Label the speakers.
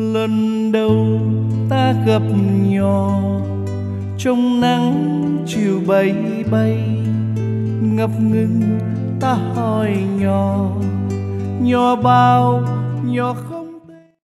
Speaker 1: lần đầu ta gặp nhỏ, trong nắng chiều bay bay, ngập ngừng ta hỏi nhỏ nhỏ bao, nhỏ khó